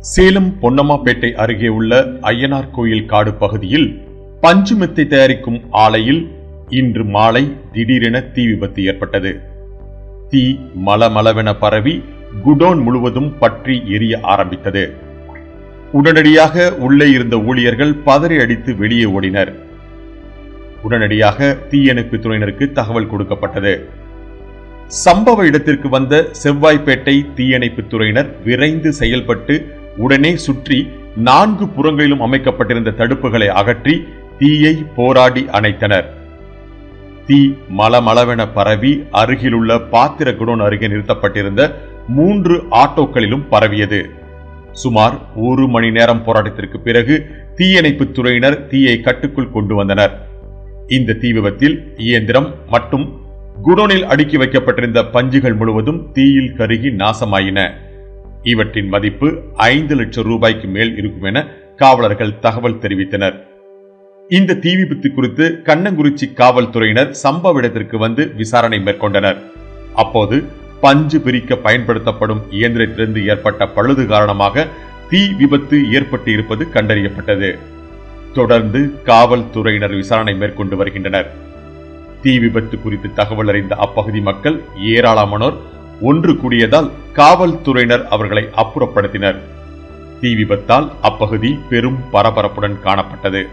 சேலம் பொன்னம்மாப்பேட்டை அருகே உள்ள ஐயனார் கோயில் காடு பகுதியில் பஞ்சுமெத்தை தயாரிக்கும் ஆலையில் இன்று மாலை திடீரென தீ விபத்து ஏற்பட்டது. தீ மலமளவென பரவி குடோன் முழுவதும் பற்றி எரிய ஆரம்பித்தது. உடனடியாக உள்ளே இருந்த ஊழியர்கள் பதறி அடித்து வெளியே ஓடினர். உடனடியாக தீயணைப்பு துறையினருக்கு தகவல் கொடுக்கப்பட்டது. சம்பவ இடத்திற்கு வந்த செவ்வாய்ப்பேட்டை தீயணைப்பு துறையினர் விரைந்து செயல்பட்டு உடனே சுற்றி நான்கு புறங்களிலும் அமைக்கப்பட்டிருந்த தடுப்புகளை அகற்றி தீயை போராடி அணைத்தனர். தீ மலமளவென பரவி அருகிலுள்ள பாத்திர குடோன் அருகே நிறுத்தப்பட்டிருந்த மூன்று ஆட்டோக்களிலும் பரவியது. சுமார் ஒரு மணி நேரம் போராட்டத்திற்கு பிறகு தீயணைப்பு துறையினர் தீயை கட்டுக்குள் கொண்டு வந்தனர். இந்த தீ விபத்தில் இயந்திரம் மற்றும் குடோனில் அடுக்கி வைக்கப்பட்டிருந்த பஞ்சுகள் முழுவதும் தீயில் கருகி நாசமாயின. இவற்றின் மதிப்பு ஐந்து லட்சம் ரூபாய்க்கு மேல் இருக்கும் என காவலர்கள் தகவல் தெரிவித்தனர். இந்த தீ விபத்து குறித்து கண்ணங்குறிச்சி காவல்துறையினர் சம்பவ இடத்திற்கு வந்து விசாரணை மேற்கொண்டனர். அப்போது பஞ்சு பிரிக்க பயன்படுத்தப்படும் இயந்திரத்திலிருந்து ஏற்பட்ட பழுது காரணமாக தீ விபத்து ஏற்பட்டு இருப்பது கண்டறியப்பட்டது. தொடர்ந்து காவல்துறையினர் விசாரணை மேற்கொண்டு வருகின்றனர். தீ விபத்து குறித்து தகவல் அறிந்த அப்பகுதி மக்கள் ஏராளமானோர் ஒன்று கூடியதால் காவல்துறையினர் அவர்களை அப்புறப்படுத்தினர். தீ விபத்தால் அப்பகுதி பெரும் பரபரப்புடன் காணப்பட்டது.